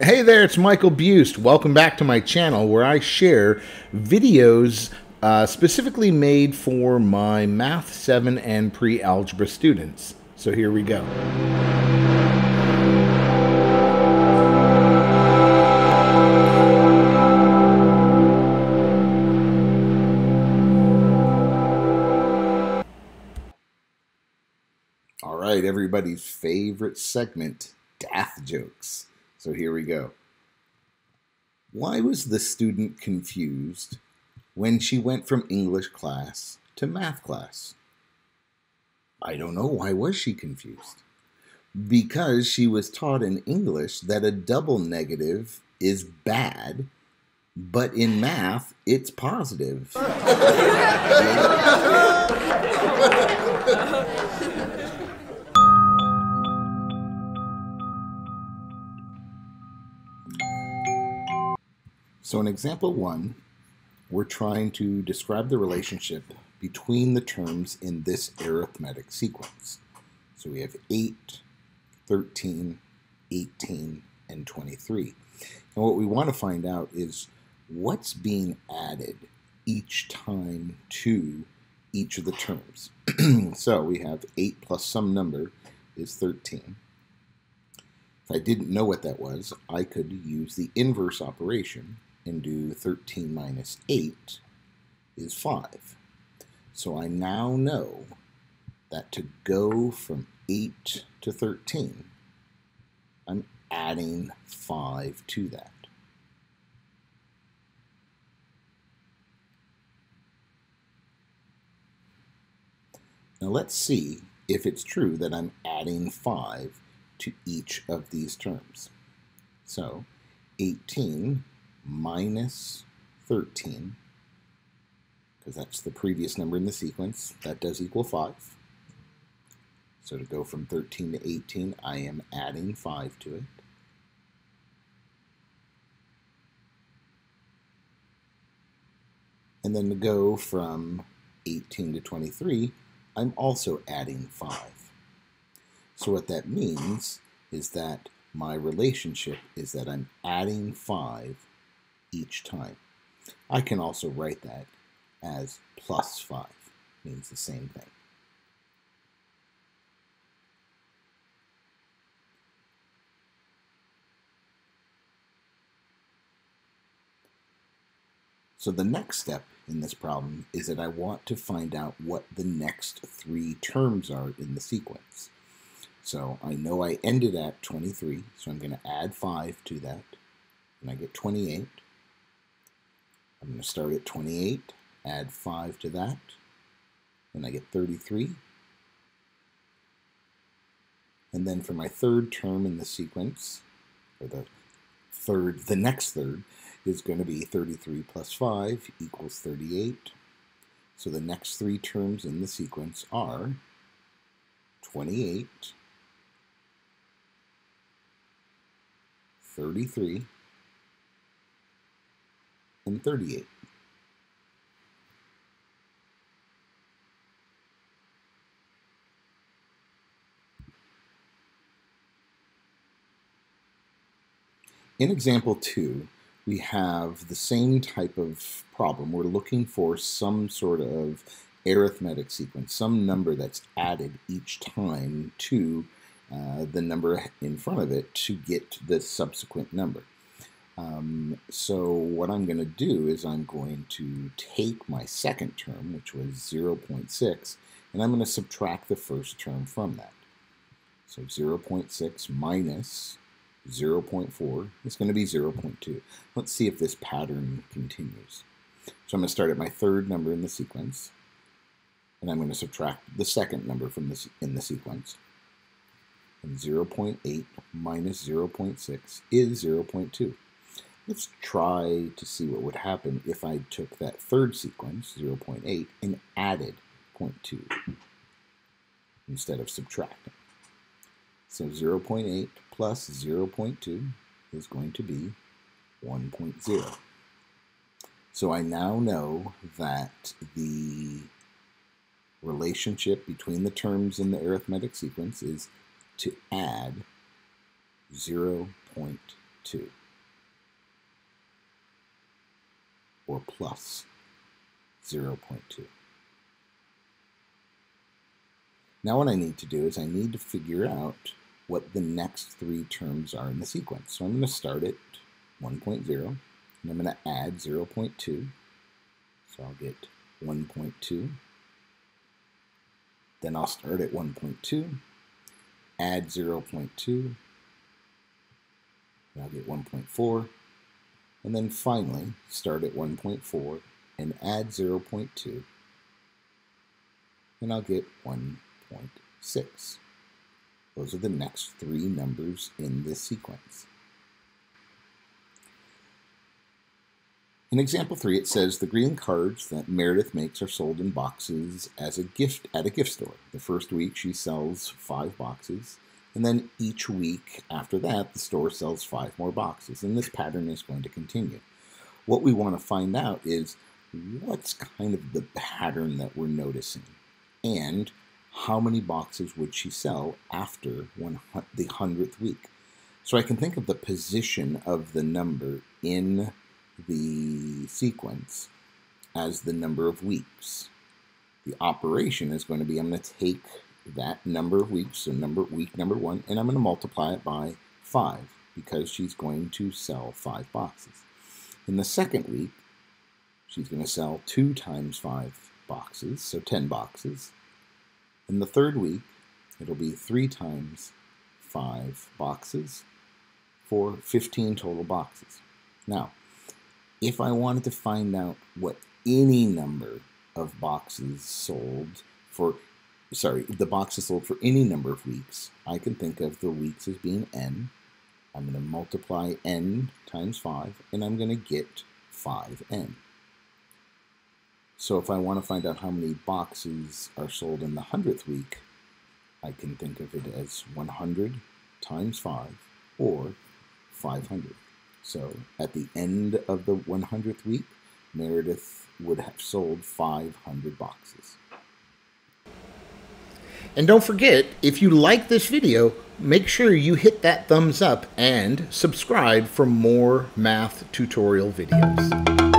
Hey there, it's Michael Buist. Welcome back to my channel where I share videos uh, specifically made for my Math 7 and pre-algebra students. So here we go. All right, everybody's favorite segment, Dath Jokes. So here we go. Why was the student confused when she went from English class to math class? I don't know. Why was she confused? Because she was taught in English that a double negative is bad, but in math, it's positive. So in example one, we're trying to describe the relationship between the terms in this arithmetic sequence. So we have 8, 13, 18, and 23. And what we want to find out is what's being added each time to each of the terms. so we have 8 plus some number is 13. If I didn't know what that was, I could use the inverse operation and do 13 minus 8 is 5. So I now know that to go from 8 to 13, I'm adding 5 to that. Now let's see if it's true that I'm adding 5 to each of these terms. So 18 minus 13, because that's the previous number in the sequence, that does equal 5. So to go from 13 to 18, I am adding 5 to it. And then to go from 18 to 23, I'm also adding 5. So what that means is that my relationship is that I'm adding 5 each time. I can also write that as plus 5, means the same thing. So the next step in this problem is that I want to find out what the next three terms are in the sequence. So I know I ended at 23, so I'm going to add 5 to that, and I get 28. I'm going to start at 28, add 5 to that, and I get 33. And then for my third term in the sequence, or the third, the next third, is going to be 33 plus 5 equals 38. So the next three terms in the sequence are 28, 33, and 38. In example 2, we have the same type of problem. We're looking for some sort of arithmetic sequence, some number that's added each time to uh, the number in front of it to get the subsequent number. Um, so what I'm going to do is I'm going to take my second term, which was 0.6, and I'm going to subtract the first term from that. So 0.6 minus 0.4 is going to be 0.2. Let's see if this pattern continues. So I'm going to start at my third number in the sequence, and I'm going to subtract the second number from this in the sequence. And 0.8 minus 0.6 is 0.2. Let's try to see what would happen if I took that third sequence, 0.8, and added 0.2 instead of subtracting. So 0.8 plus 0.2 is going to be 1.0. So I now know that the relationship between the terms in the arithmetic sequence is to add 0.2. 0.2 or plus 0.2. Now what I need to do is I need to figure out what the next three terms are in the sequence. So I'm going to start at 1.0, and I'm going to add 0.2. So I'll get 1.2. Then I'll start at 1.2, add 0.2, and I'll get 1.4. And then finally, start at 1.4 and add 0.2, and I'll get 1.6. Those are the next three numbers in this sequence. In example three, it says the green cards that Meredith makes are sold in boxes as a gift at a gift store. The first week she sells five boxes, and then each week after that, the store sells five more boxes, and this pattern is going to continue. What we want to find out is what's kind of the pattern that we're noticing, and how many boxes would she sell after one, the hundredth week. So I can think of the position of the number in the sequence as the number of weeks. The operation is going to be I'm going to take that number of weeks, so number week number one, and I'm going to multiply it by five because she's going to sell five boxes. In the second week, she's going to sell two times five boxes, so 10 boxes. In the third week, it'll be three times five boxes for 15 total boxes. Now, if I wanted to find out what any number of boxes sold for, sorry, the boxes sold for any number of weeks, I can think of the weeks as being n. I'm going to multiply n times 5, and I'm going to get 5n. So if I want to find out how many boxes are sold in the 100th week, I can think of it as 100 times 5, or 500. So at the end of the 100th week, Meredith would have sold 500 boxes. And don't forget, if you like this video, make sure you hit that thumbs up and subscribe for more math tutorial videos.